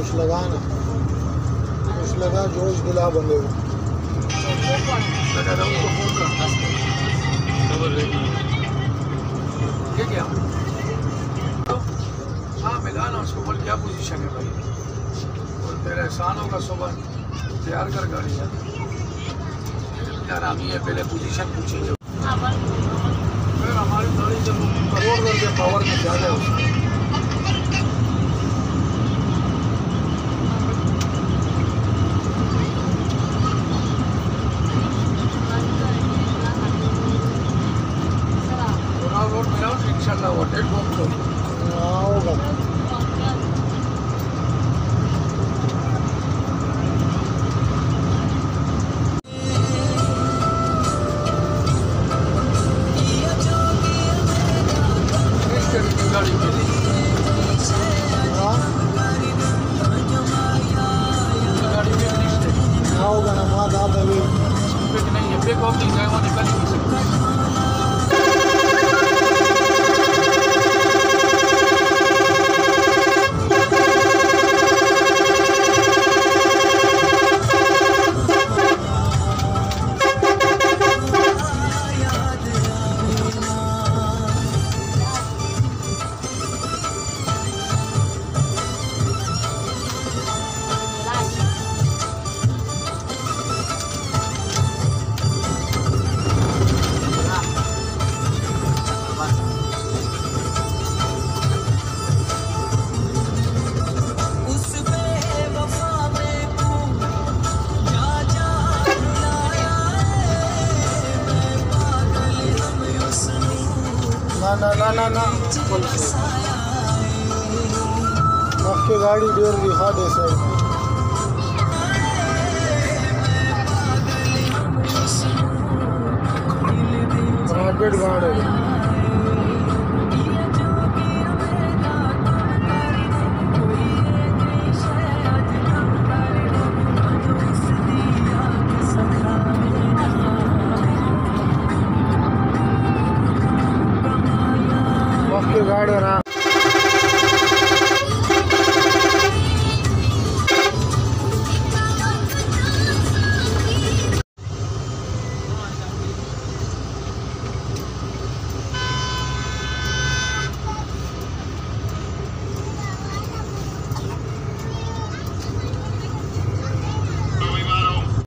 کچھ لگا نا۔ کچھ لگا، جوش دلا بندے۔ کو لگا ہاں ملا اس کو بول کیا پوزیشن ہے بھائی؟ اور تیرا احسان ہوگا صبح تیار کر گاڑی یار یار ہم یہ پہلے پوزیشن پوچھیں گے پھر ہماری گاڑی جب کروڑ روپے پاور میں زیادہ ہے اس کا پورا روڈ میرا ان شاء اللہ وہ ڈیٹ بک تو ہاں ہوگا اس طرح کی گاڑی ملی ہاں گاڑی میں نہیں ہے۔ ہاں ہوگا نا داد ابھی نہیں ہے۔ بیک آف نہیں ہے وہ نکل۔ یسنو نہ نہ نہ۔ نہ نہ بول سے۔ گاڑی۔ Paraná.